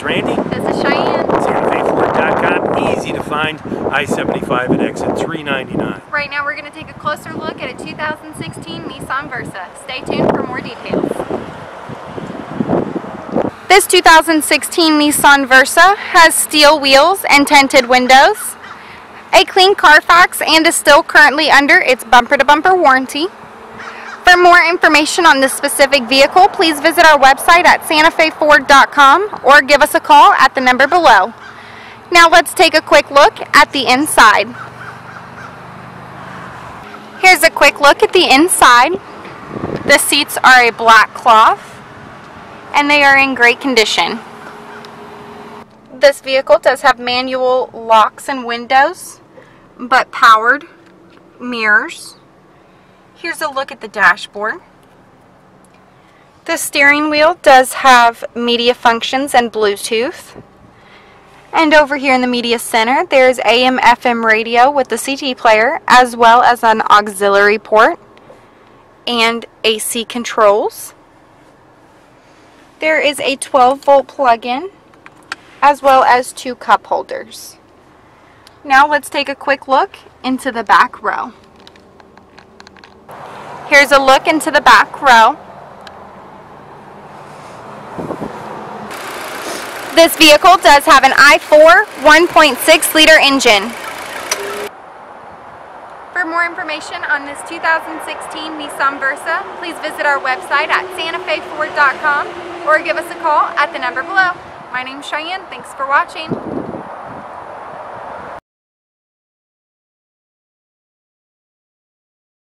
is Randy. This is Cheyenne. SantaFeFord.com. Easy to find. I-75 at exit 399. Right now we're going to take a closer look at a 2016 Nissan Versa. Stay tuned for more details. This 2016 Nissan Versa has steel wheels and tinted windows, a clean Carfax, and is still currently under its bumper-to-bumper -bumper warranty. For more information on this specific vehicle, please visit our website at santafeford.com or give us a call at the number below. Now let's take a quick look at the inside. Here's a quick look at the inside. The seats are a black cloth and they are in great condition. This vehicle does have manual locks and windows, but powered mirrors. Here's a look at the dashboard. The steering wheel does have media functions and Bluetooth. And over here in the media center, there's AM FM radio with the CD player as well as an auxiliary port and AC controls. There is a 12 volt plug-in as well as two cup holders. Now let's take a quick look into the back row. Here's a look into the back row. This vehicle does have an i4 1.6 liter engine. For more information on this 2016 Nissan Versa, please visit our website at santafeford.com or give us a call at the number below. My name is Cheyenne. Thanks for watching.